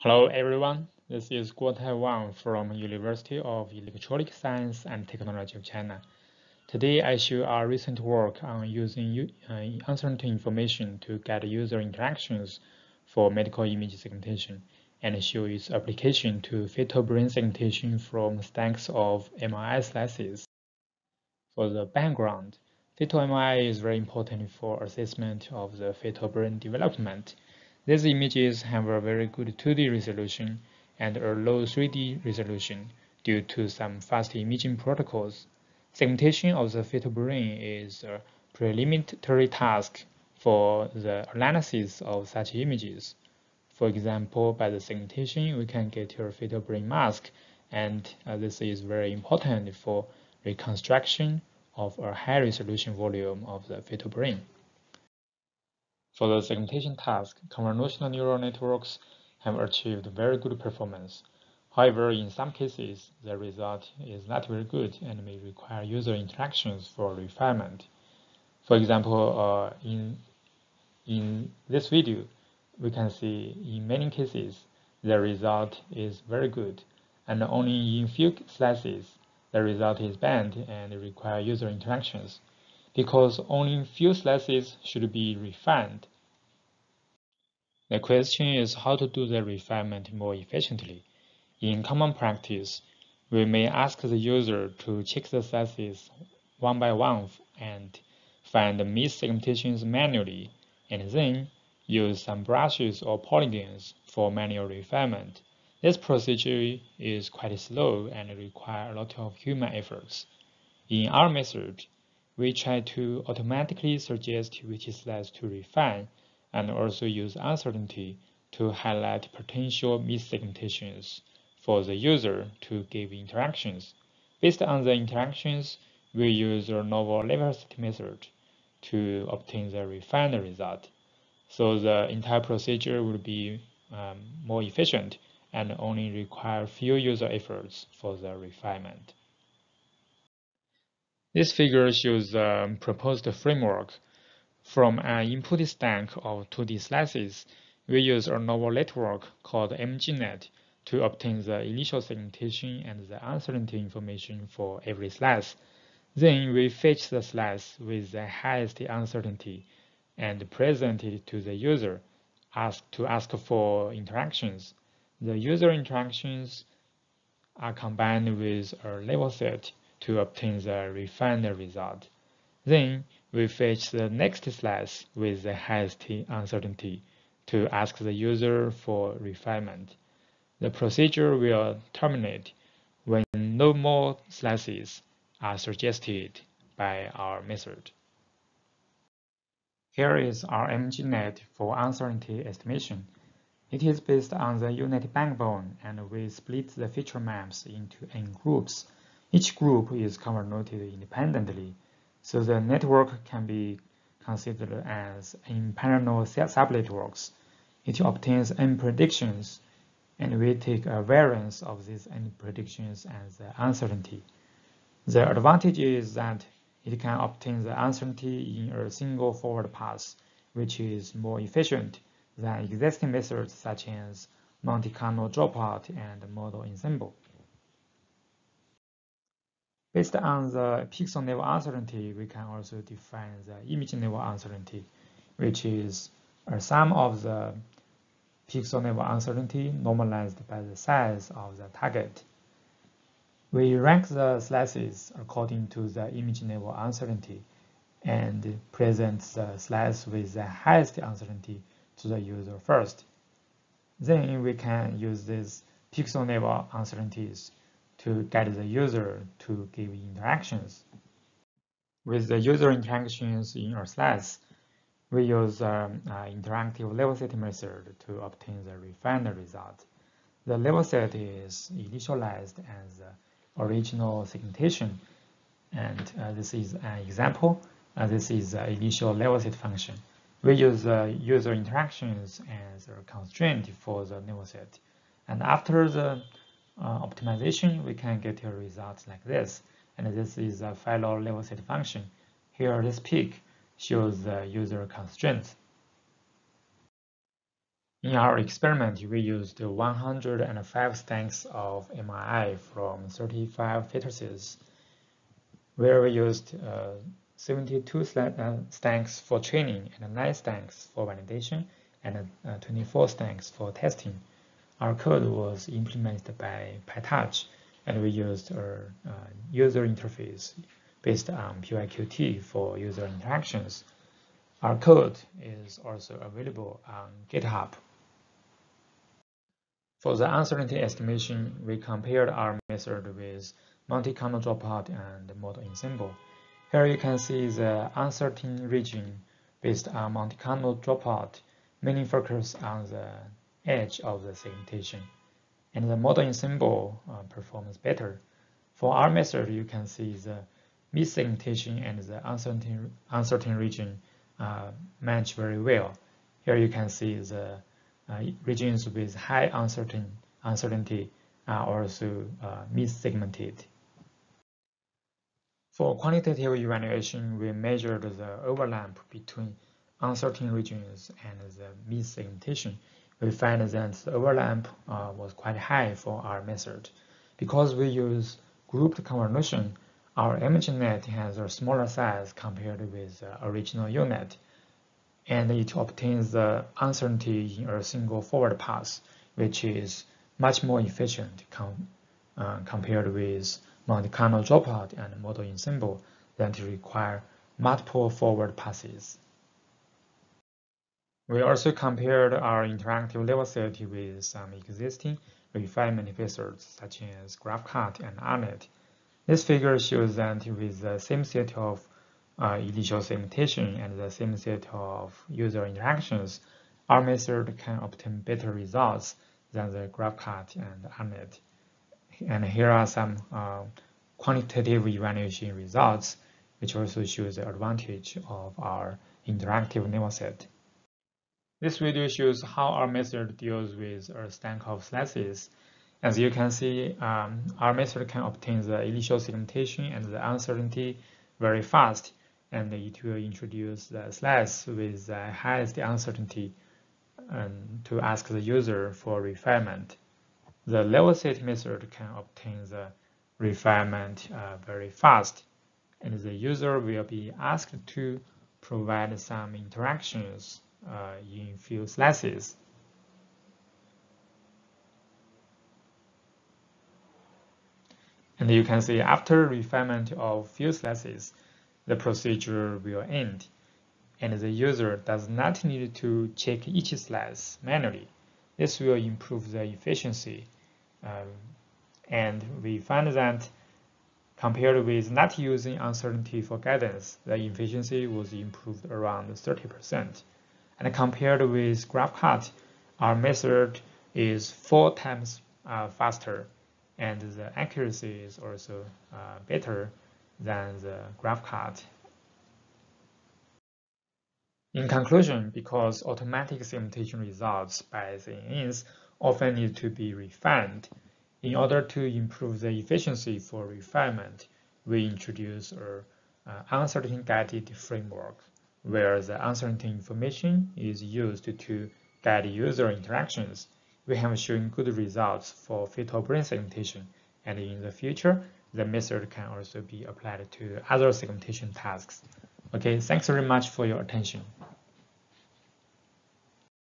Hello everyone, this is Guotai Wang from University of Electronic Science and Technology of China. Today I show our recent work on using uh, uncertainty information to get user interactions for medical image segmentation and show its application to fetal brain segmentation from stacks of MRI slices. For the background, fetal MRI is very important for assessment of the fetal brain development these images have a very good 2D resolution and a low 3D resolution due to some fast imaging protocols. Segmentation of the fetal brain is a preliminary task for the analysis of such images. For example, by the segmentation, we can get your fetal brain mask, and uh, this is very important for reconstruction of a high resolution volume of the fetal brain. For the segmentation task, convolutional neural networks have achieved very good performance. However, in some cases, the result is not very good and may require user interactions for refinement. For example, uh, in, in this video, we can see in many cases, the result is very good, and only in few slices, the result is bad and require user interactions because only few slices should be refined. The question is how to do the refinement more efficiently. In common practice, we may ask the user to check the slices one by one and find the segmentations manually, and then use some brushes or polygons for manual refinement. This procedure is quite slow and requires a lot of human efforts. In our method, we try to automatically suggest which slides to refine and also use uncertainty to highlight potential missegmentations for the user to give interactions. Based on the interactions, we use a novel level set method to obtain the refined result. So the entire procedure will be um, more efficient and only require few user efforts for the refinement. This figure shows the proposed framework. From an input stack of 2D slices, we use a novel network called MGNet to obtain the initial segmentation and the uncertainty information for every slice. Then we fetch the slice with the highest uncertainty and present it to the user ask to ask for interactions. The user interactions are combined with a level set to obtain the refined result. Then we fetch the next slice with the highest uncertainty to ask the user for refinement. The procedure will terminate when no more slices are suggested by our method. Here is our MGNet for uncertainty estimation. It is based on the UNet backbone, and we split the feature maps into n groups each group is convoluted independently, so the network can be considered as in parallel subnetworks. It obtains n predictions, and we take a variance of these n predictions as the uncertainty. The advantage is that it can obtain the uncertainty in a single forward pass, which is more efficient than existing methods such as Monte Carlo dropout and model ensemble. Based on the pixel level uncertainty, we can also define the image level uncertainty, which is uh, a sum of the pixel level uncertainty normalized by the size of the target. We rank the slices according to the image level uncertainty and present the slice with the highest uncertainty to the user first. Then we can use these pixel level uncertainties to get the user to give interactions. With the user interactions in our slides, we use um, uh, interactive level set method to obtain the refined result. The level set is initialized as the original segmentation, and uh, this is an example. Uh, this is the initial level set function. We use the user interactions as a constraint for the level set. And after the uh, optimization, we can get a result like this. And this is a final level set function. Here, this peak shows the user constraints. In our experiment, we used 105 stacks of MRI from 35 fetuses, where we used uh, 72 uh, stacks for training and 9 stacks for validation and uh, 24 stacks for testing. Our code was implemented by PyTorch and we used a uh, user interface based on PyQt for user interactions. Our code is also available on GitHub. For the uncertainty estimation, we compared our method with Monte Carlo dropout and model ensemble. Here you can see the uncertain region based on Monte Carlo dropout, mainly focus on the edge of the segmentation. And the model ensemble uh, performs better. For our method, you can see the missegmentation and the uncertain, uncertain region uh, match very well. Here you can see the uh, regions with high uncertain, uncertainty are also uh, missegmented. For quantitative evaluation, we measured the overlap between uncertain regions and the missegmentation. We find that the overlap uh, was quite high for our method. Because we use grouped convolution, our MGNet has a smaller size compared with the original UNet and it obtains the uncertainty in a single forward pass, which is much more efficient com uh, compared with Monte Carlo dropout and model ensemble that require multiple forward passes. We also compared our interactive level set with some existing refinement methods such as GraphCut and R-Net. This figure shows that with the same set of uh, initial segmentation and the same set of user interactions, our method can obtain better results than the GraphCut and R-Net. And here are some uh, quantitative evaluation results, which also shows the advantage of our interactive level set. This video shows how our method deals with a stack of slices. As you can see, um, our method can obtain the initial segmentation and the uncertainty very fast and it will introduce the slice with the highest uncertainty um, to ask the user for refinement. The level set method can obtain the refinement uh, very fast, and the user will be asked to provide some interactions in few slices. And you can see after refinement of few slices, the procedure will end, and the user does not need to check each slice manually. This will improve the efficiency. Um, and we find that compared with not using uncertainty for guidance, the efficiency was improved around 30%. And compared with GraphCut, our method is four times uh, faster, and the accuracy is also uh, better than the GraphCut. In conclusion, because automatic segmentation results by the ins often need to be refined, in order to improve the efficiency for refinement, we introduce a uh, uncertain guided framework where the uncertain information is used to guide user interactions. We have shown good results for fetal brain segmentation, and in the future, the method can also be applied to other segmentation tasks. Okay, thanks very much for your attention.